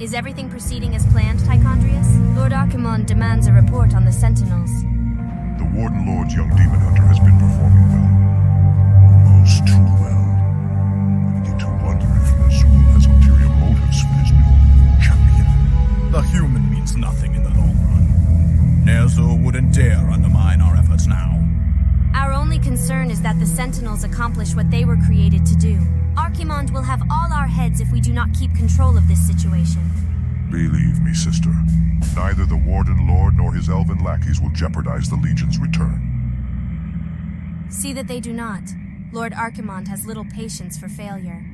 Is everything proceeding as planned, Tichondrius? Lord Archimonde demands a report on the Sentinels. The Warden Lord's young demon hunter has been performing well. Almost too well. I begin to wonder if Ner'zhul has ulterior motives for his new champion. The human means nothing in the long run. Ner'zhul wouldn't dare undermine our efforts now. Concern is that the Sentinels accomplish what they were created to do. Archimonde will have all our heads if we do not keep control of this situation. Believe me, sister. Neither the Warden Lord nor his elven lackeys will jeopardize the Legion's return. See that they do not. Lord Archimonde has little patience for failure.